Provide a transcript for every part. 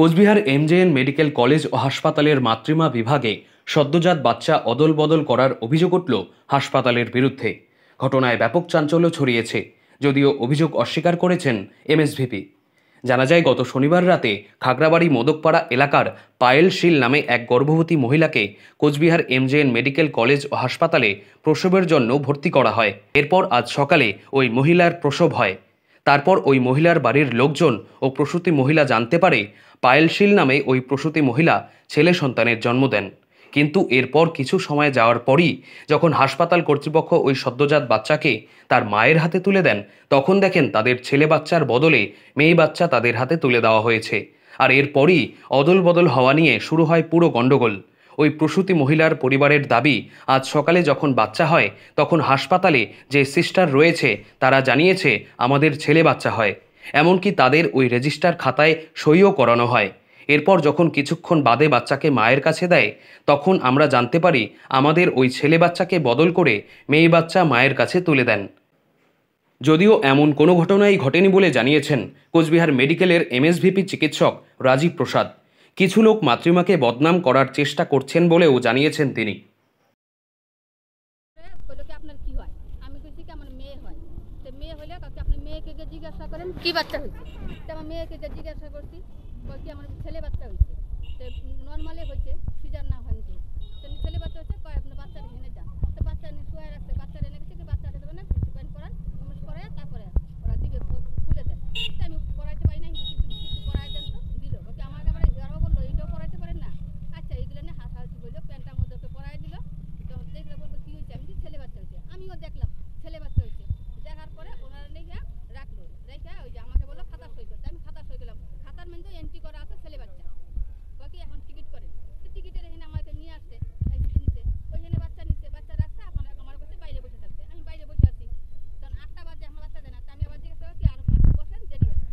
Cooch Behar MJN medical college ও হাসপাতালের মাতৃমা বিভাগে সদ্যজাত বাচ্চা অদল বদল করার অভিযোগ উঠল হাসপাতালের বিরুদ্ধে। ঘটনায় ব্যাপক চাঞ্চল্য ছড়িয়েছে, যদিও অভিযোগ অস্বীকার করেছেন এমএসভিপি। জানা যায়, গত শনিবার রাতে খাগড়াবাড়ি মোদকপাড়া এলাকার পায়েল শীল নামে এক গর্ভবতী মহিলাকে কোচবিহার এমজেএন মেডিকেল কলেজ ও হাসপাতালে প্রসবের জন্য ভর্তি করা হয়। এরপর আজ সকালে ওই মহিলার প্রসব হয়। তারপর ওই মহিলার বাড়ির লোকজন ও প্রসূতি মহিলা জানতে পারে পায়েলশীল নামে ওই প্রসূতি মহিলা ছেলে সন্তানের জন্ম দেন। কিন্তু এরপর কিছু সময় যাওয়ার পরই যখন হাসপাতাল কর্তৃপক্ষ ওই সদ্যজাত বাচ্চাকে তার মায়ের হাতে তুলে দেন, তখন দেখেন তাদের ছেলে বাচ্চার বদলে মেয়ে বাচ্চা তাদের হাতে তুলে দেওয়া হয়েছে। আর এরপরই অদল বদল হওয়া নিয়ে শুরু হয় পুরো গণ্ডগোল। ওই প্রসূতি মহিলার পরিবারের দাবি, আজ সকালে যখন বাচ্চা হয়, তখন হাসপাতালে যে সিস্টার রয়েছে, তারা জানিয়েছে আমাদের ছেলে বাচ্চা হয়। এমনকি তাদের ওই রেজিস্টার খাতায় সইও করানো হয়। এরপর যখন কিছুক্ষণ বাদে বাচ্চাকে মায়ের কাছে দেয়, তখন আমরা জানতে পারি আমাদের ওই ছেলে বাচ্চাকে বদল করে মেয়ে বাচ্চা মায়ের কাছে তুলে দেন। যদিও এমন কোনো ঘটনাই ঘটেনি বলে জানিয়েছেন কোচবিহার মেডিকেলের এমএসভিপি চিকিৎসক রাজীব প্রসাদ। কিছু লোক মাতৃমাকে বদনাম করার চেষ্টা করছেন বলেও জানিয়েছেন তিনি। জিজ্ঞাসা করেন, কি বাচ্চা হয়েছে আমার মেয়েকে জিজ্ঞাসা করছি আমার ছেলে বাচ্চা হয়েছে হয়েছে না ছেলে বাচ্চা হচ্ছে যান। বাচ্চা শুয়ে এনে গেছে কি বাচ্চা দেবে না প্যান্ট করান মানুষ করে তারপরে ওরা দিবে ও- খুলে দেন তো আমি পড়াইতে পারি না কিন্তু কিছু কিছু পড়াই দেন তো দিল ওকে আমার আবার আরও বলল এটাও পড়াইতে পারেন না আচ্ছা এইগুলো নিয়ে হাসাহাসি বলল প্যান্টটা মধ্যে ওকে পড়াই দিল তো দেখলে বলব কি হয়েছে আমি কি ছেলে বাচ্চা হয়েছে আমিও দেখলাম ছেলে বাচ্চা হয়েছে দেখার পরে ওনারা লেগে রাখল রেখে ওই যে আমাকে বলল খাতা সই করতে আমি খাতা সই মধ্যে এন্ট্রি করা আছে ছেলে বাচ্চা। বাকি এখন টিকিট করে টিকিটের এখানে আমাকে নিয়ে আসছে এই নিচে ওইখানে বাচ্চা নিচ্ছে বাচ্চা রাখছে আমার আমার কাছে বাইরে বসে থাকছে আমি বাইরে বসে আছি তখন আটটা বাজে আমার বাচ্চা দেয় না তা আমি আবার জিজ্ঞাসা করছি আর বসেন দেরি আছে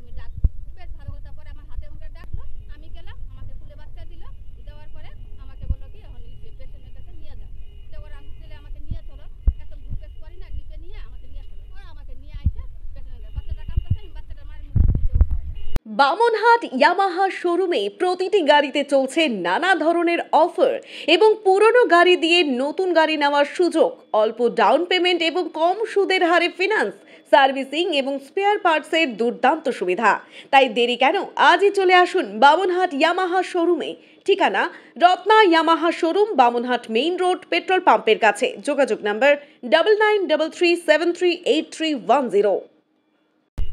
আমি ডাক বেশ ভালো কথা পরে আমার হাতে মুখে ডাকলো আমি গেলাম আমাকে তুলে বাচ্চা দিল দেওয়ার পরে আমাকে বলল কি এখন পেশেন্টের কাছে নিয়ে যাও তো ওরা আমি ছেলে আমাকে নিয়ে চলো এত ভুকেস করি না লিপে নিয়ে আমাকে নিয়ে চলো ওরা আমাকে নিয়ে আইসে পেশেন্টের বাচ্চাটা কামতেছে আমি বাচ্চাটা মায়ের মুখে দিতেও খাওয়া যায় বামনহাট ইয়ামাহা শোরুমে প্রতিটি গাড়িতে চলছে নানা ধরনের অফার এবং পুরনো গাড়ি দিয়ে নতুন গাড়ি নেওয়ার সুযোগ। অল্প ডাউন পেমেন্ট এবং কম সুদের হারে ফিনান্স, সার্ভিসিং এবং স্পেয়ার পার্টসের দুর্দান্ত সুবিধা। তাই দেরি কেন? আজই চলে আসুন বামনহাট ইয়ামাহা শোরুমে। ঠিকানা, Ratna Yamaha showroom, Bamanhat main road, petrol পাম্পের কাছে। যোগাযোগ number double nine double three seven three eight three one zero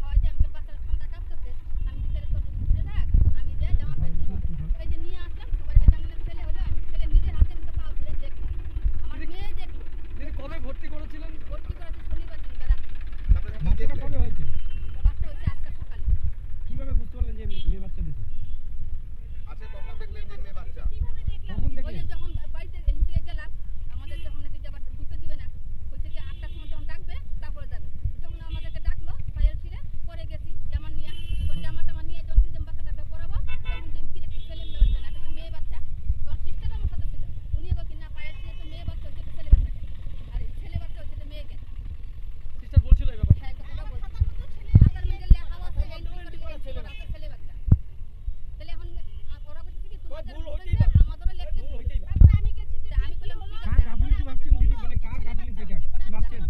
হয় যে আমাকে বাচ্চারা ঠান্ডা কাঁপতেছে আমি ছেলে তো ঘুরে থাক আমি যে জামা প্যান্ট এই যে নিয়ে আসলাম সবার কাছে আমাদের ছেলে হলো আমি ছেলে নিজের হাতে মুখে পাও ধরে দেখলাম আমার মেয়ে দেখল দিদি কবে ভর্তি করেছিলেন ভর্তি করেছে শনিবার দিনকে রাত্রে বাচ্চাটা কবে হয়েছে বাচ্চা হচ্ছে আজকে সকালে কীভাবে বুঝতে পারলেন যে মেয়ে বাচ্চা দিছে আজকে কখন দেখলেন যে মেয়ে বাচ্চা কখন ওই যে দেখলেন যখন বাড়িতে এখান থেকে গেলাম আমাদের যখন নাকি যাবার ঢুকতে দিবে না ওই থেকে আটটার সময় যখন ডাকবে তারপরে যাবে যখন আমাদেরকে ডাকলো পায়ের ছিঁড়ে পরে গেছি জামা নিয়ে তখন জামা টামা নিয়ে যখন যে বাচ্চাটাকে পরাবো তখন যে কি একটা ছেলে মেয়ে বাচ্চা না একটা মেয়ে বাচ্চা তখন সিস্টার আমার সাথে ছিল উনিও বলছি না পায়ের ছিঁড়ে তো মেয়ে বাচ্চা হচ্ছে তো ছেলে বাচ্চা আর এই ছেলে বাচ্চা হচ্ছে তো মেয়েকে সিস্টার বলছিল এই ব্যাপারটা হ্যাঁ কথাটা বলছি হাতের মধ্যে লেখা আছে এই টিকিট করে ছেলে বাচ্চা ছেলে বাচ্চা তাহলে এখন আ- ওরা বলছে কি তোমাদের ভুল ভুল হইতেই হয়েছে, পারে। আমাদেরও লিখতে ভুল হইতেই পারে। তারপরে আমি গেছি যে আমি বললাম ঠিক কার আছে গাফিলতি ভাবছেন দিদি মানে কার গাফিলতি এটা কি ভাবছেন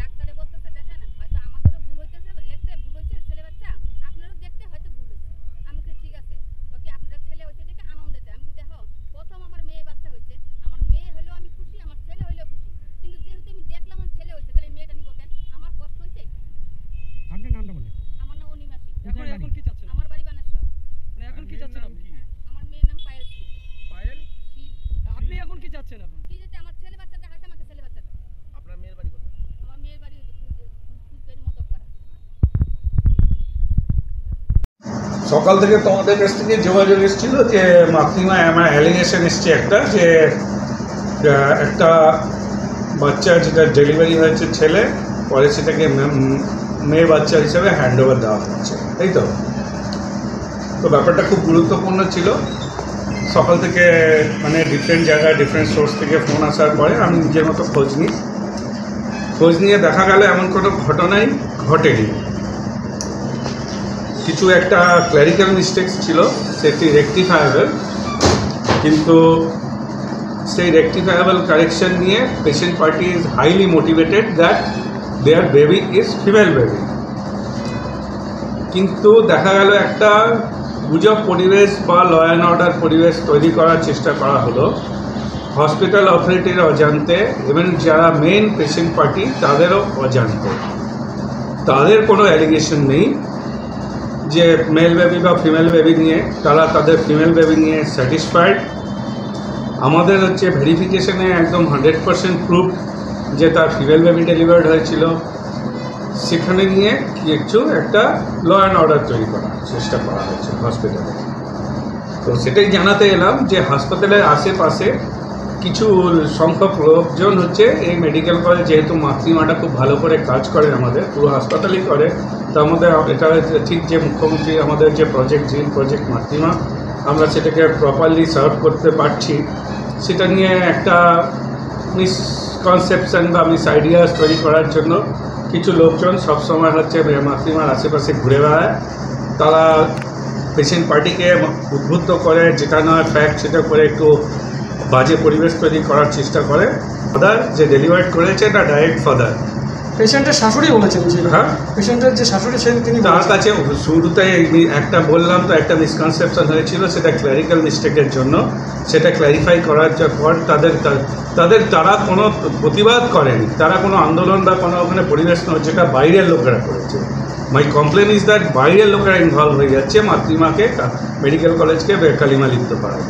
ডাক্তারে বলতেছে দেখেন হয়তো আমাদেরও ভুল হইতেছে লিখতে ভুল হয়েছে ছেলে বাচ্চা আপনারও দেখতে হয়তো ভুল হয়েছে আমি কি ঠিক আছে বাকি আপনারা ছেলে হয়েছে দেখে আনন্দেতে আমি কি দেখো প্রথম আমার মেয়ে বাচ্চা হয়েছে আমার মেয়ে হলেও আমি খুশি আমার ছেলে হলেও খুশি কিন্তু যেহেতু আমি দেখলাম আমার ছেলে হয়েছে তাহলে মেয়েটা নিব কেন আমার কষ্ট হয়েছে আপনার নামটা বলেন আমার নাম অনিমাসি এখন এখন কি চাচ্ছেন আমার বাড়ি বানেশ্বর মানে এখন কি চাচ্ছেন আপনি আমার মেয়ের নাম পায়েল শীল পায়েল শীল আপনি এখন কি চাচ্ছেন এখন কি যেতে আমার ছেলে বাচ্চা দেখাচ্ছে আমাকে ছেলে বাচ্চা দাও। আপনার মেয়ের বাড়ি কোথায় আমার মেয়ের বাড়ি কুচবেরি মতো করা সকাল থেকে তোমাদের কাছ থেকে যোগাযোগ এসেছিল যে মাতৃমা আমার অ্যালিগেশন এসছে একটা যে একটা বাচ্চা যেটা ডেলিভারি হয়েছে ছেলে, পরে সেটাকে মেয়ে বাচ্চা হিসেবে হ্যান্ড ওভার দেওয়া হচ্ছে। তাই তো? তো ব্যাপারটা খুব গুরুত্বপূর্ণ ছিল। সকাল থেকে মানে ডিফারেন্ট জায়গায় ডিফারেন্ট সোর্স থেকে ফোন আসার পরে আমি নিজের মতো খোঁজ নিই। খোঁজ নিয়ে দেখা গেল এমন কোনো ঘটনাই ঘটেনি। কিছু একটা ক্ল্যারিক্যাল মিস্টেক্স ছিল, সেটি রেকটিফায়েবল কিন্তু সেই রেকটিফায়েবল কারেকশন নিয়ে patient party is highly motivated that there baby is female baby কিন্তু দেখা গেল একটা গুজব পরিবেশ বা ল অ্যান্ড অর্ডার পরিবেশ তৈরি করার চেষ্টা করা হলো। হসপিটাল অথরিটির অজান্তে এবং যারা মেন পেশেন্ট পার্টি তাদেরও অজান্তে। তাদের কোনো অ্যালিগেশন নেই। যে মেল বেবি বা ফিমেল বেবি নিয়ে তারা তাদের ফিমেল বেবি নিয়ে স্যাটিসফাইড আমাদের হচ্ছে ভেরিফিকেশনে একদম হান্ড্রেড পার্সেন্ট প্রুফ যে তার ফিমেল বেবি ডেলিভার্ড হয়েছিল। সেখানে নিয়ে কিছু একটা ল অ্যান্ড অর্ডার তৈরি করার চেষ্টা করা হচ্ছে হসপিটালে তো সেটাই জানাতে এলাম যে হাসপাতালের আশেপাশে কিছু সংখ্যক লোকজন হচ্ছে এই মেডিকেল কলেজ যেহেতু মাতৃমাটা খুব ভালো করে কাজ করে আমাদের, পুরো হাসপাতালই করে। তো আমাদের এটা ঠিক যে মুখ্যমন্ত্রী আমাদের যে প্রজেক্ট জিন প্রজেক্ট মাতৃমা আমরা সেটাকে প্রপারলি সার্ভ করতে পারছি, সেটা নিয়ে একটা মিসকনসেপশন বা মিস আইডিয়াস তৈরি করার জন্য কিছু লোকজন সবসময় হচ্ছে মাতৃমার আশেপাশে ঘুরে বেড়ায়। তারা পেশেন্ট পার্টিকে উদ্বুদ্ধ করে, যেটা নয় ফ্যাক্ট সেটা করে একটু বাজে পরিবেশ তৈরি করার চেষ্টা করে। ফাদার যে ডেলিভার করেছে, এটা ডাইরেক্ট ফাদার পেশেন্টের শাশুড়ি বলেছেন যে হ্যাঁ। পেশেন্টের যে শাশুড়ি ছিলেন তিনি তার। কাছে শুরুতে একটা বললাম তো একটা মিসকনসেপশন হয়েছিল সেটা ক্ল্যারিক্যাল মিস্টেকের জন্য। সেটা ক্ল্যারিফাই করার পর তাদের তাদের তারা কোনো প্রতিবাদ করেনি। তারা কোনো আন্দোলন বা কোনো ওখানে পরিবেশ নয় যেটা বাইরের লোকেরা করেছে। মাই কমপ্লেন ইজ দ্যাট বাইরের লোকেরা ইনভলভ হয়ে যাচ্ছে মাতৃমাকে মেডিকেল কলেজকে কালিমা লিপ্ত করার